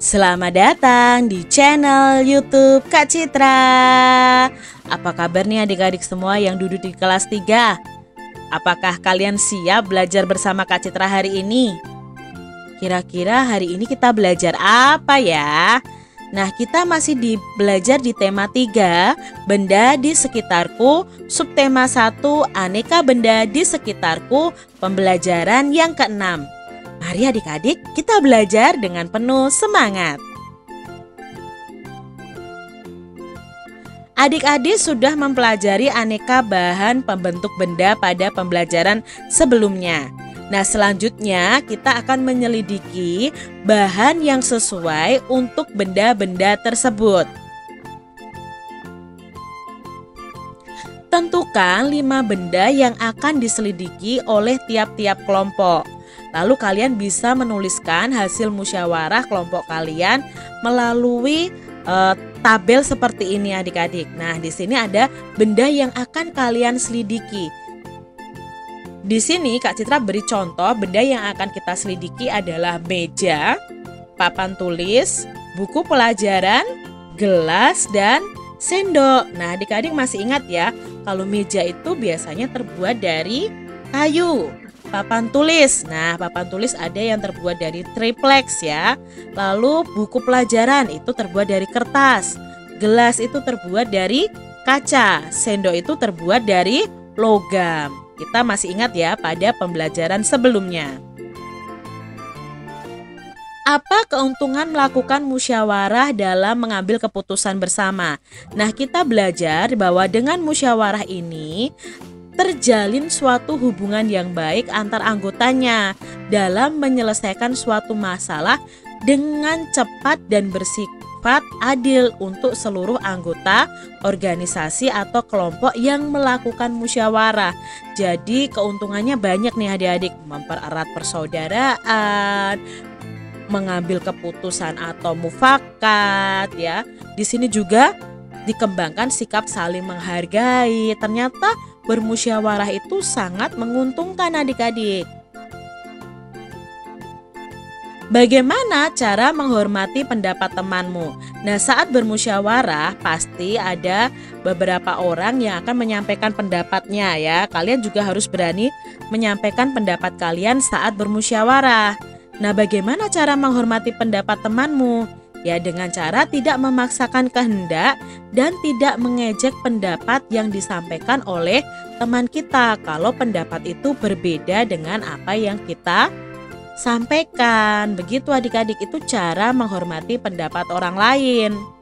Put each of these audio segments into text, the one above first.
Selamat datang di channel youtube Kak Citra Apa kabar nih adik-adik semua yang duduk di kelas 3? Apakah kalian siap belajar bersama Kak Citra hari ini? Kira-kira hari ini kita belajar apa ya? Nah kita masih di belajar di tema 3 Benda di sekitarku Subtema 1 Aneka benda di sekitarku Pembelajaran yang keenam Mari adik-adik kita belajar dengan penuh semangat Adik-adik sudah mempelajari aneka bahan pembentuk benda pada pembelajaran sebelumnya Nah, selanjutnya kita akan menyelidiki bahan yang sesuai untuk benda-benda tersebut. Tentukan lima benda yang akan diselidiki oleh tiap-tiap kelompok. Lalu kalian bisa menuliskan hasil musyawarah kelompok kalian melalui e, tabel seperti ini adik-adik. Nah, di sini ada benda yang akan kalian selidiki. Di sini Kak Citra beri contoh benda yang akan kita selidiki adalah meja, papan tulis, buku pelajaran, gelas, dan sendok. Nah adik-adik masih ingat ya kalau meja itu biasanya terbuat dari kayu. Papan tulis, nah papan tulis ada yang terbuat dari triplex ya. Lalu buku pelajaran itu terbuat dari kertas. Gelas itu terbuat dari kaca. Sendok itu terbuat dari logam. Kita masih ingat ya pada pembelajaran sebelumnya. Apa keuntungan melakukan musyawarah dalam mengambil keputusan bersama? Nah, kita belajar bahwa dengan musyawarah ini terjalin suatu hubungan yang baik antar anggotanya dalam menyelesaikan suatu masalah dengan cepat dan bersifat adil untuk seluruh anggota organisasi atau kelompok yang melakukan musyawarah. Jadi keuntungannya banyak nih adik-adik, mempererat persaudaraan, mengambil keputusan atau mufakat ya. Di sini juga dikembangkan sikap saling menghargai. Ternyata bermusyawarah itu sangat menguntungkan adik-adik. Bagaimana cara menghormati pendapat temanmu? Nah, saat bermusyawarah pasti ada beberapa orang yang akan menyampaikan pendapatnya ya. Kalian juga harus berani menyampaikan pendapat kalian saat bermusyawarah. Nah, bagaimana cara menghormati pendapat temanmu? Ya, dengan cara tidak memaksakan kehendak dan tidak mengejek pendapat yang disampaikan oleh teman kita kalau pendapat itu berbeda dengan apa yang kita sampaikan. Begitu adik-adik itu cara menghormati pendapat orang lain.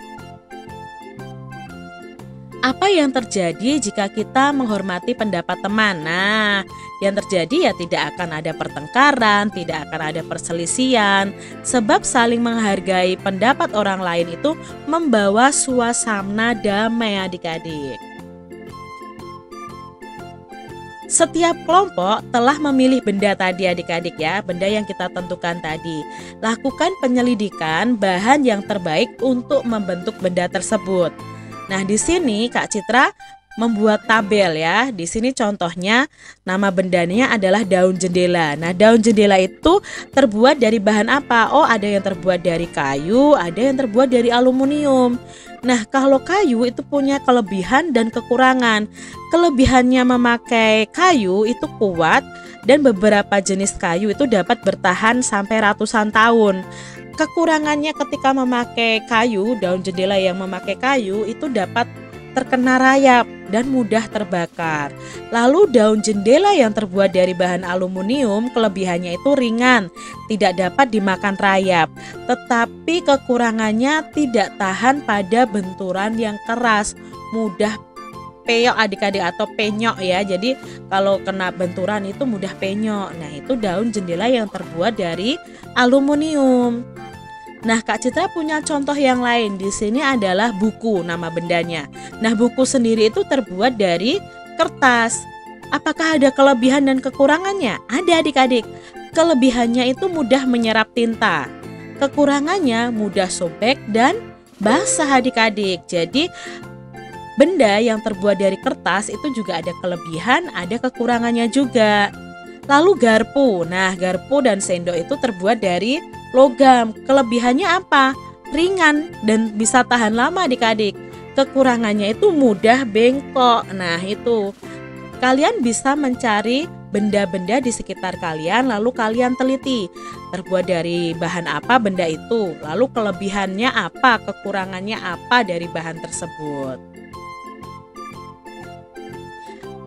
Apa yang terjadi jika kita menghormati pendapat teman? Nah, yang terjadi ya tidak akan ada pertengkaran, tidak akan ada perselisihan, sebab saling menghargai pendapat orang lain itu membawa suasana damai adik-adik. Setiap kelompok telah memilih benda tadi adik-adik ya, benda yang kita tentukan tadi. Lakukan penyelidikan bahan yang terbaik untuk membentuk benda tersebut. Nah, di sini Kak Citra membuat tabel ya. Di sini contohnya nama bendanya adalah daun jendela. Nah, daun jendela itu terbuat dari bahan apa? Oh, ada yang terbuat dari kayu, ada yang terbuat dari aluminium. Nah, kalau kayu itu punya kelebihan dan kekurangan. Kelebihannya memakai kayu itu kuat dan beberapa jenis kayu itu dapat bertahan sampai ratusan tahun. Kekurangannya ketika memakai kayu, daun jendela yang memakai kayu itu dapat terkena rayap dan mudah terbakar. Lalu daun jendela yang terbuat dari bahan aluminium kelebihannya itu ringan, tidak dapat dimakan rayap, tetapi kekurangannya tidak tahan pada benturan yang keras, mudah peyok adik-adik atau penyok ya. Jadi kalau kena benturan itu mudah penyok. Nah, itu daun jendela yang terbuat dari aluminium. Nah, Kak Citra punya contoh yang lain. Di sini adalah buku nama bendanya. Nah, buku sendiri itu terbuat dari kertas. Apakah ada kelebihan dan kekurangannya? Ada adik-adik. Kelebihannya itu mudah menyerap tinta. Kekurangannya mudah sobek dan basah adik-adik. Jadi benda yang terbuat dari kertas itu juga ada kelebihan, ada kekurangannya juga. Lalu garpu. Nah, garpu dan sendok itu terbuat dari logam. Kelebihannya apa? Ringan dan bisa tahan lama adik-adik. Kekurangannya itu mudah bengkok. Nah, itu. Kalian bisa mencari benda-benda di sekitar kalian lalu kalian teliti terbuat dari bahan apa benda itu lalu kelebihannya apa kekurangannya apa dari bahan tersebut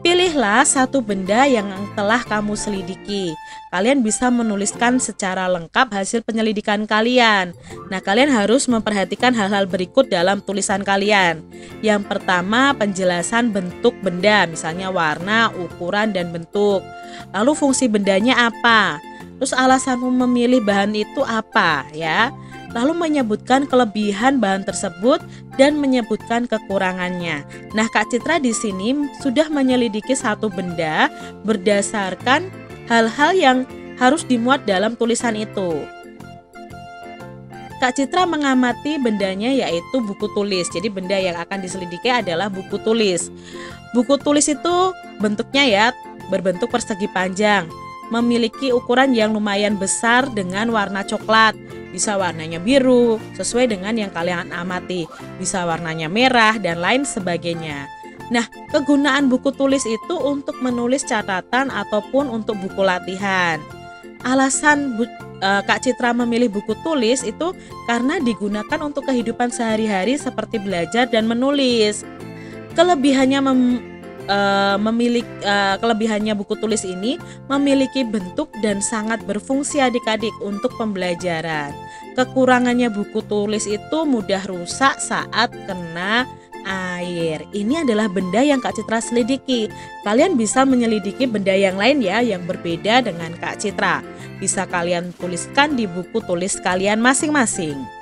Pilihlah satu benda yang telah kamu selidiki. Kalian bisa menuliskan secara lengkap hasil penyelidikan kalian. Nah, kalian harus memperhatikan hal-hal berikut dalam tulisan kalian. Yang pertama, penjelasan bentuk benda, misalnya warna, ukuran, dan bentuk. Lalu fungsi bendanya apa? Terus alasanmu memilih bahan itu apa, ya? Lalu menyebutkan kelebihan bahan tersebut dan menyebutkan kekurangannya. Nah, Kak Citra di sini sudah menyelidiki satu benda berdasarkan hal-hal yang harus dimuat dalam tulisan itu. Kak Citra mengamati bendanya yaitu buku tulis. Jadi benda yang akan diselidiki adalah buku tulis. Buku tulis itu bentuknya ya berbentuk persegi panjang, memiliki ukuran yang lumayan besar dengan warna coklat bisa warnanya biru, sesuai dengan yang kalian amati, bisa warnanya merah, dan lain sebagainya. Nah, kegunaan buku tulis itu untuk menulis catatan ataupun untuk buku latihan. Alasan bu, e, Kak Citra memilih buku tulis itu karena digunakan untuk kehidupan sehari-hari seperti belajar dan menulis. Kelebihannya mem, uh, memiliki uh, kelebihannya buku tulis ini memiliki bentuk dan sangat berfungsi adik-adik untuk pembelajaran. Kekurangannya buku tulis itu mudah rusak saat kena air. Ini adalah benda yang Kak Citra selidiki. Kalian bisa menyelidiki benda yang lain ya yang berbeda dengan Kak Citra. Bisa kalian tuliskan di buku tulis kalian masing-masing.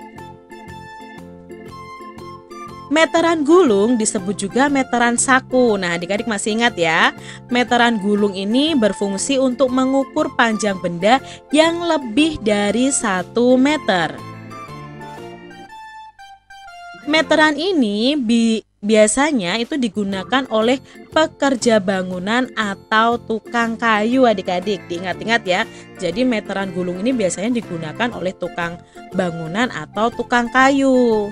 Meteran gulung disebut juga meteran saku. Nah, adik-adik masih ingat ya? Meteran gulung ini berfungsi untuk mengukur panjang benda yang lebih dari 1 meter. Meteran ini bi biasanya itu digunakan oleh pekerja bangunan atau tukang kayu adik-adik diingat-ingat ya jadi meteran gulung ini biasanya digunakan oleh tukang bangunan atau tukang kayu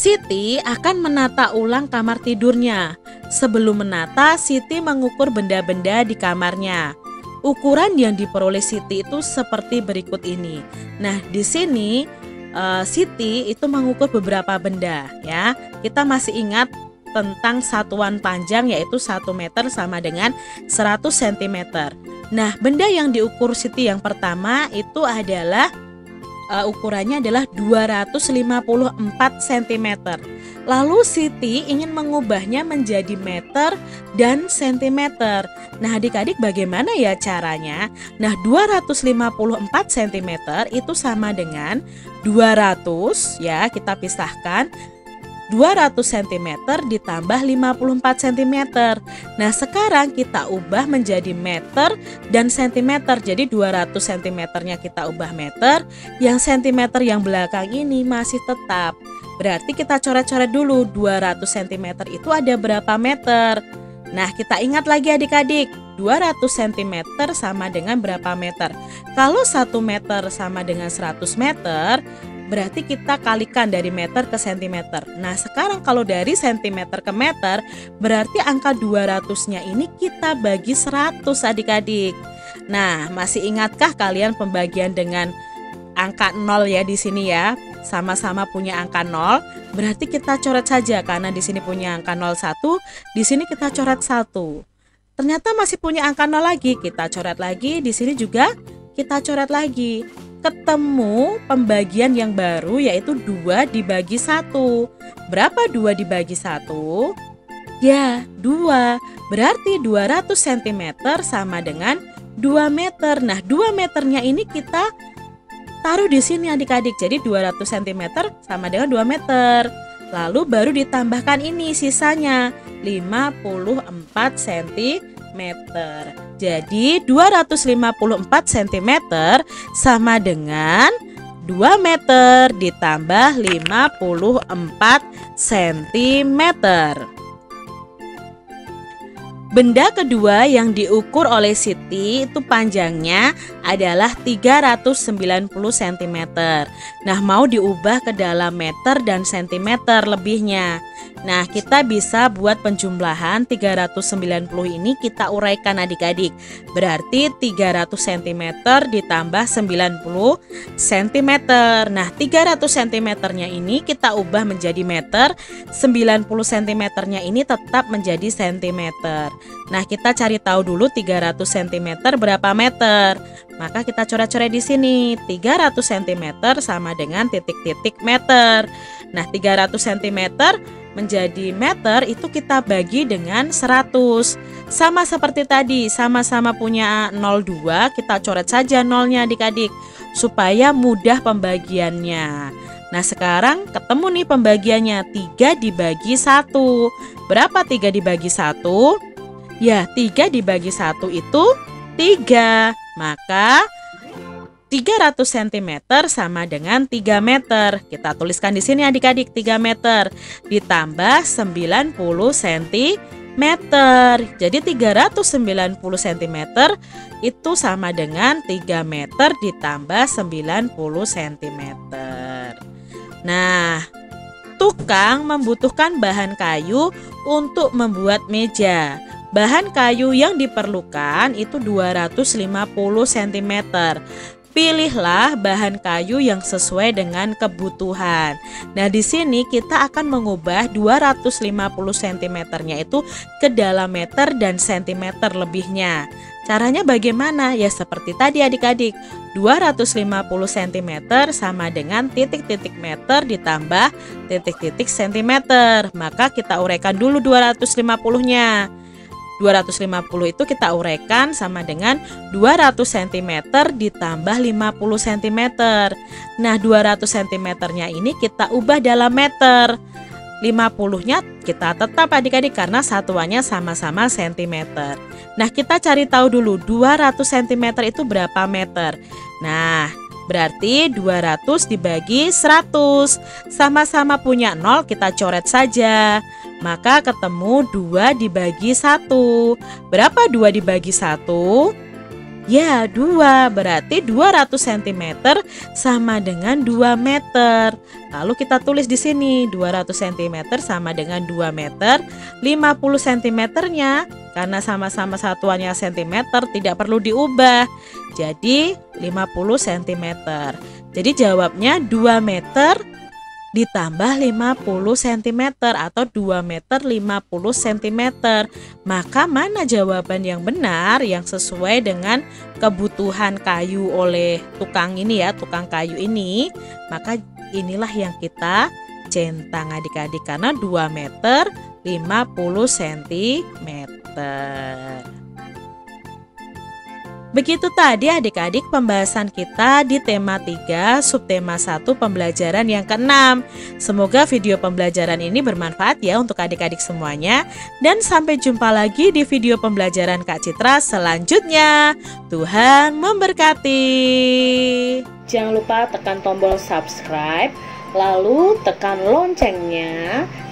Siti akan menata ulang kamar tidurnya. Sebelum menata, Siti mengukur benda-benda di kamarnya. Ukuran yang diperoleh Siti itu seperti berikut ini. Nah, di sini uh, Siti itu mengukur beberapa benda ya. Kita masih ingat tentang satuan panjang yaitu 1 meter sama dengan 100 cm. Nah, benda yang diukur Siti yang pertama itu adalah uh, ukurannya adalah 254 cm. Lalu Siti ingin mengubahnya menjadi meter dan sentimeter. Nah, adik-adik bagaimana ya caranya? Nah, 254 cm itu sama dengan 200 ya, kita pisahkan 200 cm ditambah 54 cm. Nah, sekarang kita ubah menjadi meter dan cm. Jadi 200 cm-nya kita ubah meter, yang cm yang belakang ini masih tetap. Berarti kita coret-coret dulu 200 cm itu ada berapa meter? Nah, kita ingat lagi adik-adik, 200 cm sama dengan berapa meter? Kalau 1 meter sama dengan 100 meter, berarti kita kalikan dari meter ke sentimeter. Nah, sekarang kalau dari sentimeter ke meter, berarti angka 200-nya ini kita bagi 100 adik-adik. Nah, masih ingatkah kalian pembagian dengan angka 0 ya di sini ya? Sama-sama punya angka 0, berarti kita coret saja karena di sini punya angka 01, di sini kita coret 1. Ternyata masih punya angka 0 lagi, kita coret lagi, di sini juga kita coret lagi ketemu pembagian yang baru yaitu 2 dibagi 1. Berapa 2 dibagi 1? Ya, 2. Berarti 200 cm sama dengan 2 meter. Nah, 2 meternya ini kita taruh di sini adik-adik. Jadi 200 cm sama dengan 2 meter. Lalu baru ditambahkan ini sisanya 54 cm. Jadi 254 cm sama dengan 2 meter ditambah 54 cm. Benda kedua yang diukur oleh Siti itu panjangnya adalah 390 cm. Nah, mau diubah ke dalam meter dan sentimeter lebihnya. Nah, kita bisa buat penjumlahan 390 ini kita uraikan adik-adik. Berarti 300 cm ditambah 90 cm. Nah, 300 cm-nya ini kita ubah menjadi meter, 90 cm-nya ini tetap menjadi cm. Nah, kita cari tahu dulu 300 cm berapa meter. Maka kita coret-coret di sini. 300 cm sama dengan titik-titik meter. Nah, 300 cm menjadi meter itu kita bagi dengan 100 Sama seperti tadi, sama-sama punya 02 Kita coret saja nolnya adik-adik Supaya mudah pembagiannya. Nah sekarang ketemu nih pembagiannya 3 dibagi 1 Berapa 3 dibagi 1? Ya 3 dibagi 1 itu 3 Maka 300 cm sama dengan 3 meter. Kita tuliskan di sini adik-adik 3 meter ditambah 90 cm. Jadi 390 cm itu sama dengan 3 meter ditambah 90 cm. Nah, tukang membutuhkan bahan kayu untuk membuat meja. Bahan kayu yang diperlukan itu 250 cm. Pilihlah bahan kayu yang sesuai dengan kebutuhan. Nah, di sini kita akan mengubah 250 cm-nya itu ke dalam meter dan sentimeter lebihnya. Caranya bagaimana? Ya seperti tadi adik-adik 250 cm sama dengan titik-titik meter ditambah titik-titik cm Maka kita uraikan dulu 250 nya 250 itu kita uraikan sama dengan 200 cm ditambah 50 cm. Nah, 200 cm-nya ini kita ubah dalam meter. 50-nya kita tetap adik-adik karena satuannya sama-sama cm. Nah, kita cari tahu dulu 200 cm itu berapa meter. Nah, berarti 200 dibagi 100. Sama-sama punya 0 kita coret saja. Maka ketemu 2 dibagi 1 Berapa 2 dibagi 1? Ya 2 berarti 200 cm sama dengan 2 meter. Lalu kita tulis di sini 200 cm sama dengan 2 meter. 50 cm nya karena sama-sama satuannya cm tidak perlu diubah. Jadi 50 cm Jadi jawabnya 2 meter ditambah 50 cm atau 2 meter 50 cm. Maka mana jawaban yang benar yang sesuai dengan kebutuhan kayu oleh tukang ini ya, tukang kayu ini? Maka inilah yang kita centang adik-adik karena 2 meter 50 cm. Begitu tadi adik-adik pembahasan kita di tema 3 subtema 1 pembelajaran yang ke-6. Semoga video pembelajaran ini bermanfaat ya untuk adik-adik semuanya. Dan sampai jumpa lagi di video pembelajaran Kak Citra selanjutnya. Tuhan memberkati. Jangan lupa tekan tombol subscribe, lalu tekan loncengnya,